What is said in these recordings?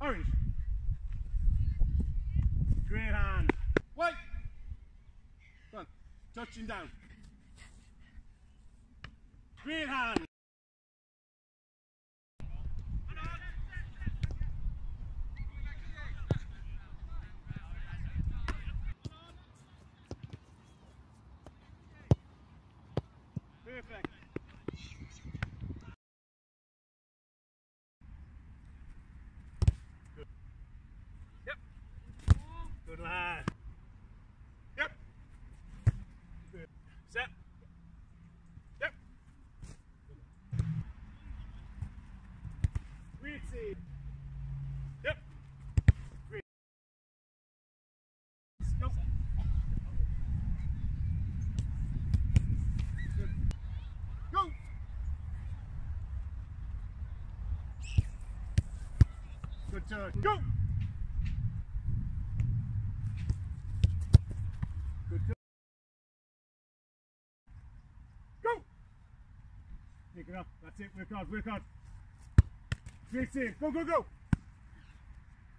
Orange. Great hand. Wait. On. Touching down. Great hand. Perfect. Good. Yep. Good lad. Yep. Good. Set. Yep. Save. Yep. Great. Go. Good. Go. Good turn. Go. Good turn. Go. Pick it up. That's it. Work hard. Work hard. Save. Go, go, go.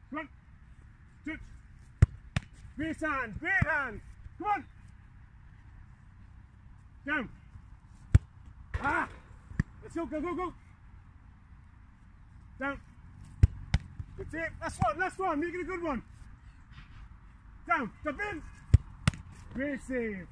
Come on. Touch. Great hand. Great hand. Come on. Down. Ah. Let's go. Go, go, go. Down. Good save. Last one. Last one. Make it a good one. Down. Jump in. Great save.